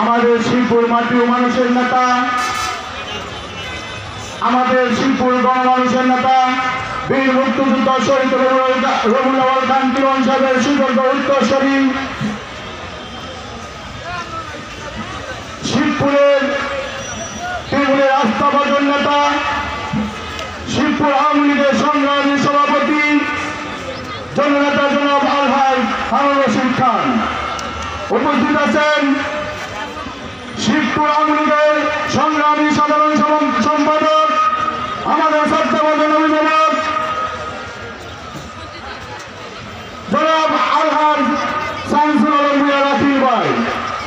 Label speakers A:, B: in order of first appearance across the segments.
A: আমাদের শিবপুর মাটি ও মানুষের নেতা। আমাদের শিবপুর গণমানুষের নেতা, বীর মুক্তিযুদ্ধ শহীদ রবুল আওয়াল খান কিরণ সাহেবের সুযোগ্য উত্তরসরী শিবপুরের তৃণমূলের আস্থাভাজন নেতা, শিবপুর আওয়ামী লীগের সংগ্রামী সভাপতি, জননেতা জনাব আলহাজ হারুন রশিদ খান। উপস্থিত আছেন শিবপুর আওয়ামী সংগ্রামী সাধারণ সম- সম্পাদক, আমাদের শ্রদ্ধাভাজন অভিভাবক, জনাব আলহাজ শামসুল আলম মিয়া ভাই।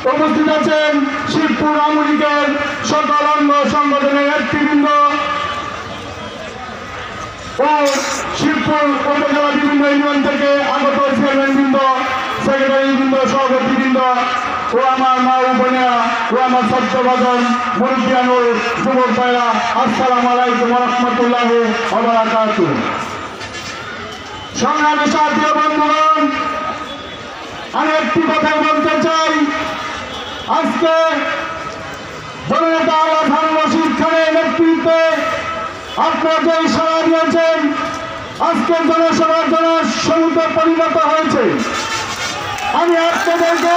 A: উপস্থিত আছেন শিবপুর আওয়ামী লীগের সকল অঙ্গ সংগঠনের নেতৃবৃন্দ ও শিবপুর উপজেলা বিভিন্ন ইউনিয়ন থেকে আগত চেয়ারম্যানবৃন্দ, সেক্রেটারিবৃন্দ, সভাপতিবৃন্দ ও আমার মা বোনেরা ও আমার সত্যবাদন মুরব্বিয়ানুর যুবক ভাইরা, আসসালাম আলাইকুম রহমতুল্লাহ অবরাকাতু সংগ্রামী সাথী ও বন্ধুগণ, আমি একটি কথা বলতে চাই। আজকে জননেতা আল্লাহ রশিদ নেতৃত্বে আপনারা যে দিয়েছেন আজকের জনসভার জনসমুদ্রে পরিণত হয়েছে। আমি আপনাদেরকে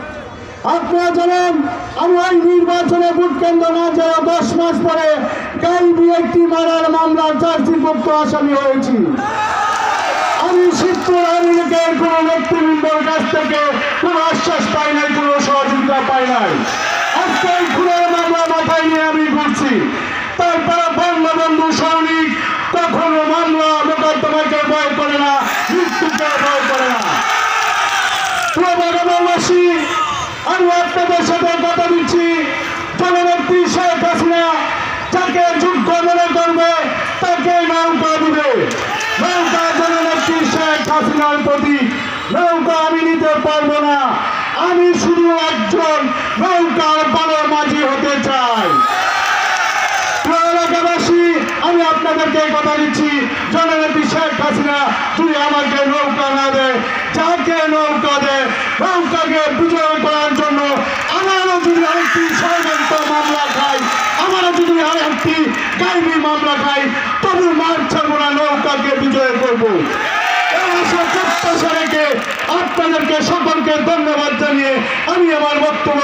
A: আপনারা জানেন আমি ওই নির্বাচনে ভোট কেন্দ্র না যাওয়া দশ মাস পরে গাইবি একটি মারার মামলার চার্জিভুক্ত আসামি হয়েছি। আমি শিবপুর আওয়ামী কোন নেতৃবৃন্দর কাছ থেকে কোনো আশ্বাস পাই নাই, কোনো সহযোগিতা পাই নাই। আজকে এই খুনের মামলা মাথায় নিয়ে আমি ঘুরছি। তারপরে বঙ্গবন্ধু সৈনিক কখনো মামলা মোকদ্দমাকে ভয় করে না, মৃত্যুকে ভয় করে না। আমি আপনাদের সাথে কথা দিচ্ছি জননেত্রী শেখ হাসিনা, যাকে যোগ্য মনে করবে, তাকে নৌকা দিবে। নৌকা জননেত্রী শেখ হাসিনার প্রতি। নৌকা আমি নিতে পারব না। আমি শুধু একজন নৌকার বাবার মাঝি হতে চাই। এলাকাবাসী, আমি আপনাদেরকে কথা দিচ্ছি। জননেত্রী শেখ হাসিনা তুই আমাকে নৌকা না দে যাকে নৌকা দে নৌকাকে বিজয় করার জন্য আমারও যদি আরেকটি ষড়যন্ত্র মামলা খাই আমারও আর আরেকটি গাইবি মামলা খাই, তবু মার ছাড়বো না, নৌকাকে বিজয় করব। আপনাদেরকে সকলকে ধন্যবাদ জানিয়ে আমি আমার বক্তব্য